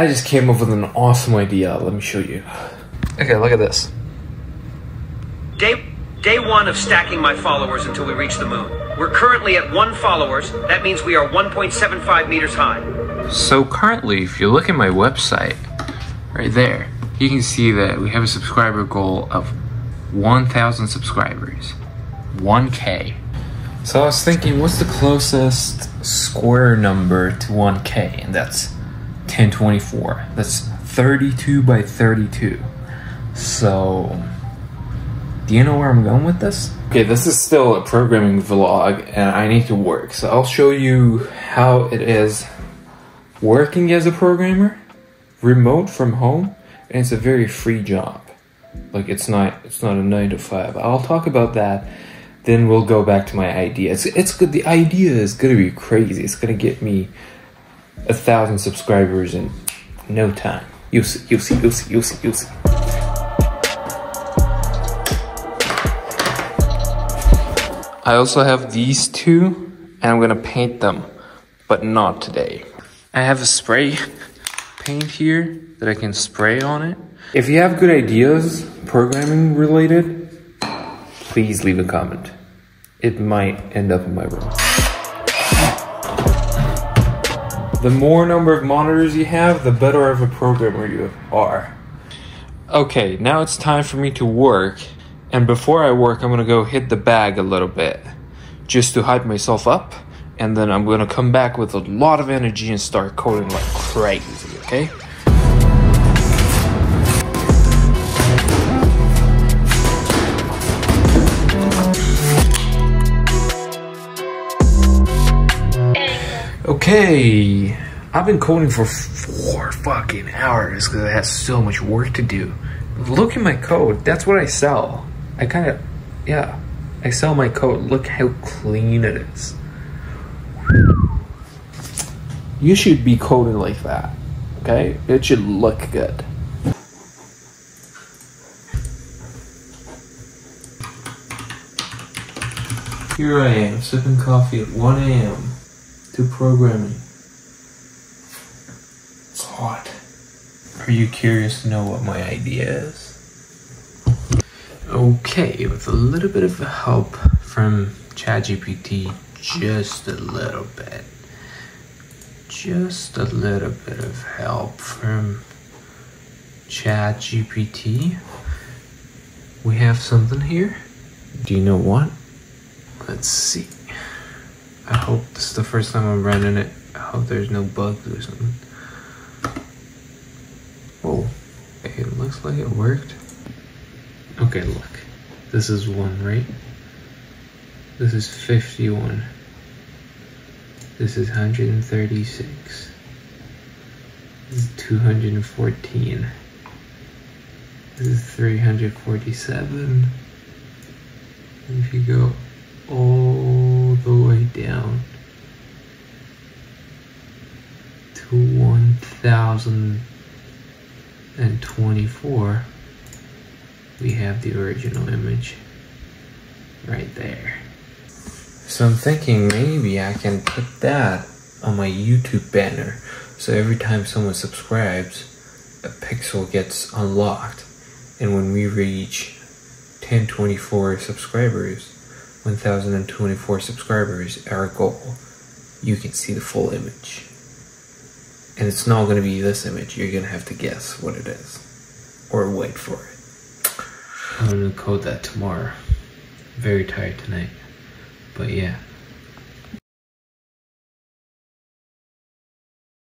I just came up with an awesome idea. Let me show you. Okay, look at this. Day, day one of stacking my followers until we reach the moon. We're currently at one followers. That means we are 1.75 meters high. So currently, if you look at my website, right there, you can see that we have a subscriber goal of 1,000 subscribers. 1K. So I was thinking, what's the closest square number to 1K? And that's 1024. That's 32 by 32. So, do you know where I'm going with this? Okay, this is still a programming vlog and I need to work. So I'll show you how it is working as a programmer, remote from home, and it's a very free job. Like it's not it's not a 9 to 5. I'll talk about that then we'll go back to my idea. It's, it's good. The idea is going to be crazy. It's going to get me a thousand subscribers in no time. You'll see, you'll see, you'll see, you'll see, you'll see. I also have these two, and I'm gonna paint them, but not today. I have a spray paint here that I can spray on it. If you have good ideas, programming related, please leave a comment. It might end up in my room. The more number of monitors you have, the better of a programmer you are. Okay, now it's time for me to work. And before I work, I'm gonna go hit the bag a little bit just to hype myself up. And then I'm gonna come back with a lot of energy and start coding like crazy, okay? Okay, I've been coding for four fucking hours because I have so much work to do. Look at my code. That's what I sell. I kind of, yeah, I sell my code. Look how clean it is. You should be coding like that, okay? It should look good. Here I am, sipping coffee at 1 a.m. to programming. It's hot. Are you curious to know what my idea is? Okay, with a little bit of help from ChatGPT, just a little bit. Just a little bit of help from ChatGPT. We have something here. Do you know what? Let's see. I hope this is the first time I'm running it. I hope there's no bugs or something. Oh, it looks like it worked. Okay, look. This is one, right? This is 51. This is 136. This is 214. This is 347. And if you go all the way down to 1024 we have the original image right there. So I'm thinking maybe I can put that on my YouTube banner so every time someone subscribes a pixel gets unlocked and when we reach 1024 subscribers 1024 subscribers, our goal, you can see the full image. And it's not going to be this image, you're going to have to guess what it is. Or wait for it. I'm going to code that tomorrow. Very tired tonight. But yeah.